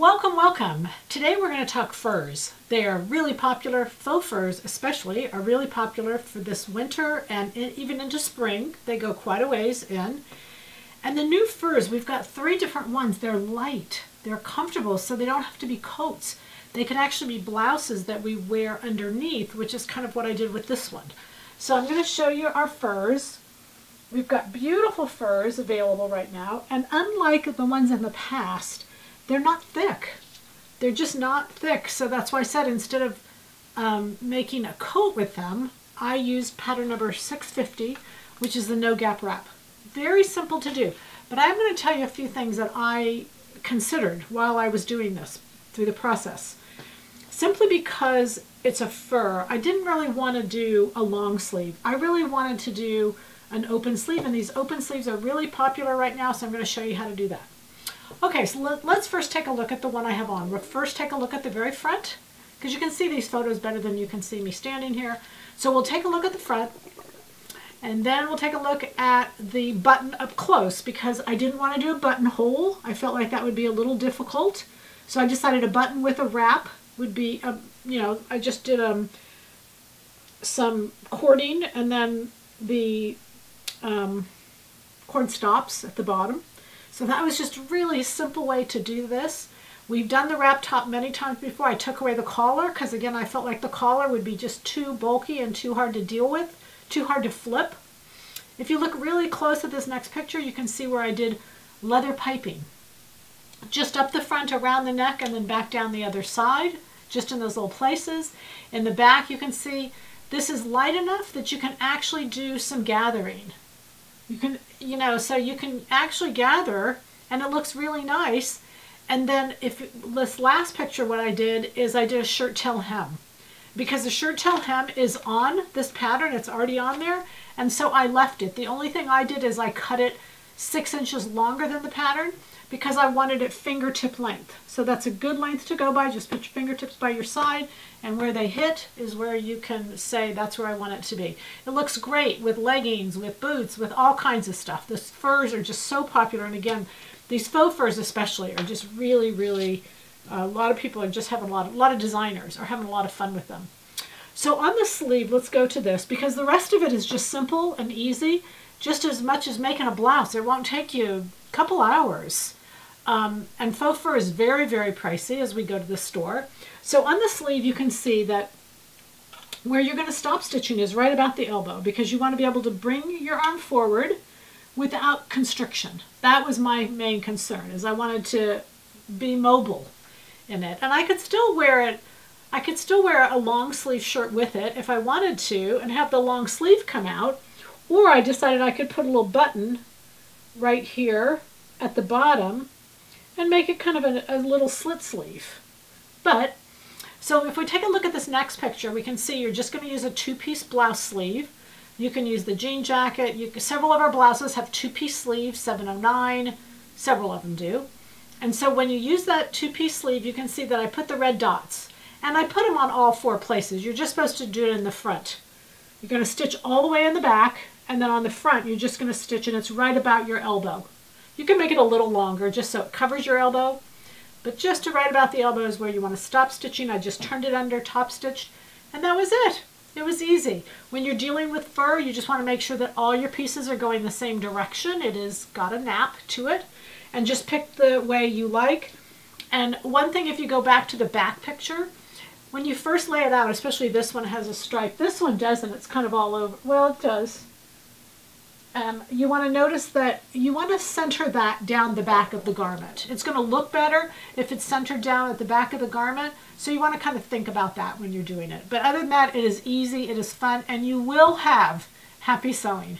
Welcome, welcome. Today we're going to talk furs. They are really popular, faux furs especially, are really popular for this winter and even into spring. They go quite a ways in. And the new furs, we've got three different ones. They're light, they're comfortable, so they don't have to be coats. They can actually be blouses that we wear underneath, which is kind of what I did with this one. So I'm going to show you our furs. We've got beautiful furs available right now, and unlike the ones in the past, they're not thick. They're just not thick. So that's why I said instead of um, making a coat with them, I used pattern number 650, which is the no gap wrap. Very simple to do. But I'm going to tell you a few things that I considered while I was doing this through the process. Simply because it's a fur, I didn't really want to do a long sleeve. I really wanted to do an open sleeve, and these open sleeves are really popular right now, so I'm going to show you how to do that. Okay, so let, us first take a look at the one I have on. We'll first take a look at the very front, because you can see these photos better than you can see me standing here. So we'll take a look at the front, and then we'll take a look at the button up close, because I didn't want to do a buttonhole. I felt like that would be a little difficult. So I decided a button with a wrap would be, a, um, you know, I just did um, some cording and then the um, cord stops at the bottom. So that was just a really simple way to do this. We've done the wrap top many times before. I took away the collar because again I felt like the collar would be just too bulky and too hard to deal with, too hard to flip. If you look really close at this next picture you can see where I did leather piping. Just up the front around the neck and then back down the other side, just in those little places. In the back you can see this is light enough that you can actually do some gathering. You can, you know, so you can actually gather and it looks really nice. And then if this last picture, what I did is I did a shirt tail hem because the shirt tail hem is on this pattern. It's already on there. And so I left it. The only thing I did is I cut it six inches longer than the pattern because I wanted it fingertip length. So that's a good length to go by. Just put your fingertips by your side and where they hit is where you can say that's where I want it to be. It looks great with leggings, with boots, with all kinds of stuff. The furs are just so popular. And again, these faux furs especially are just really, really, uh, a lot of people are just having a lot of, a lot of designers are having a lot of fun with them. So on the sleeve, let's go to this because the rest of it is just simple and easy, just as much as making a blouse. It won't take you a couple hours. Um, and faux fur is very, very pricey as we go to the store. So on the sleeve, you can see that where you're going to stop stitching is right about the elbow because you want to be able to bring your arm forward without constriction. That was my main concern is I wanted to be mobile in it. And I could still wear it, I could still wear a long sleeve shirt with it if I wanted to and have the long sleeve come out. Or I decided I could put a little button right here at the bottom and make it kind of a, a little slit sleeve. But, so if we take a look at this next picture, we can see you're just going to use a two-piece blouse sleeve. You can use the jean jacket. You, several of our blouses have two-piece sleeves, 709. Several of them do. And so when you use that two-piece sleeve, you can see that I put the red dots. And I put them on all four places. You're just supposed to do it in the front. You're going to stitch all the way in the back, and then on the front, you're just going to stitch, and it's right about your elbow. You can make it a little longer just so it covers your elbow, but just to right about the elbow is where you want to stop stitching. I just turned it under, top stitched, and that was it. It was easy. When you're dealing with fur, you just want to make sure that all your pieces are going the same direction. It has got a nap to it, and just pick the way you like. And one thing, if you go back to the back picture, when you first lay it out, especially this one has a stripe, this one doesn't. It's kind of all over. Well, it does um, you want to notice that you want to center that down the back of the garment. It's going to look better if it's centered down at the back of the garment. So you want to kind of think about that when you're doing it. But other than that, it is easy, it is fun, and you will have happy sewing.